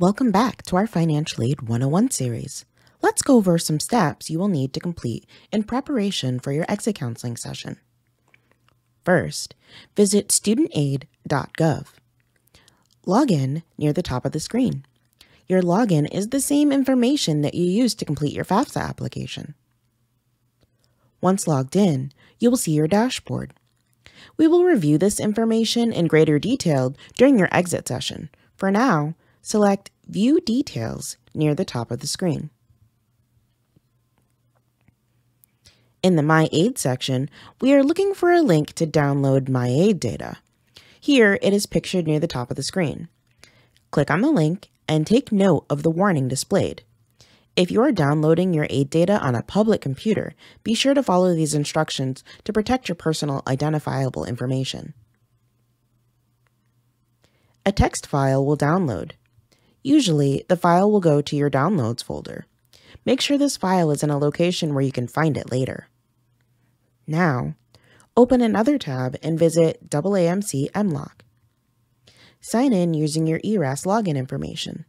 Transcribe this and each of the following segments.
Welcome back to our Financial Aid 101 series. Let's go over some steps you will need to complete in preparation for your exit counseling session. First, visit studentaid.gov. Log in near the top of the screen. Your login is the same information that you used to complete your FAFSA application. Once logged in, you will see your dashboard. We will review this information in greater detail during your exit session. For now, select View Details near the top of the screen. In the My Aid section, we are looking for a link to download My Aid data. Here, it is pictured near the top of the screen. Click on the link and take note of the warning displayed. If you are downloading your aid data on a public computer, be sure to follow these instructions to protect your personal identifiable information. A text file will download. Usually, the file will go to your Downloads folder. Make sure this file is in a location where you can find it later. Now, open another tab and visit AAMC MLOC. Sign in using your ERAS login information.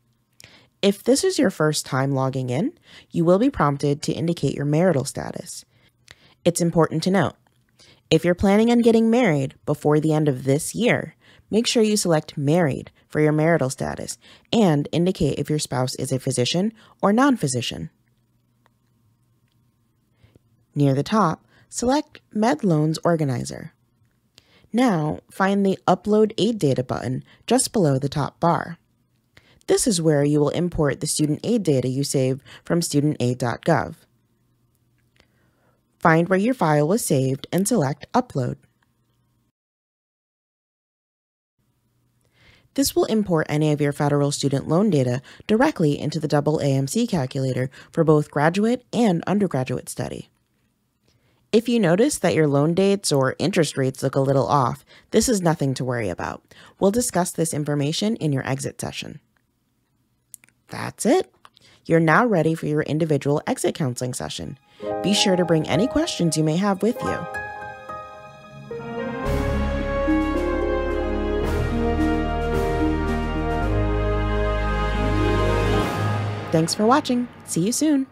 If this is your first time logging in, you will be prompted to indicate your marital status. It's important to note, if you're planning on getting married before the end of this year, make sure you select Married for your marital status and indicate if your spouse is a physician or non-physician. Near the top, select MedLoans Organizer. Now, find the Upload Aid Data button just below the top bar. This is where you will import the student aid data you saved from studentaid.gov. Find where your file was saved and select Upload. This will import any of your federal student loan data directly into the Double AMC calculator for both graduate and undergraduate study. If you notice that your loan dates or interest rates look a little off, this is nothing to worry about. We'll discuss this information in your exit session. That's it. You're now ready for your individual exit counseling session. Be sure to bring any questions you may have with you. Thanks for watching. See you soon.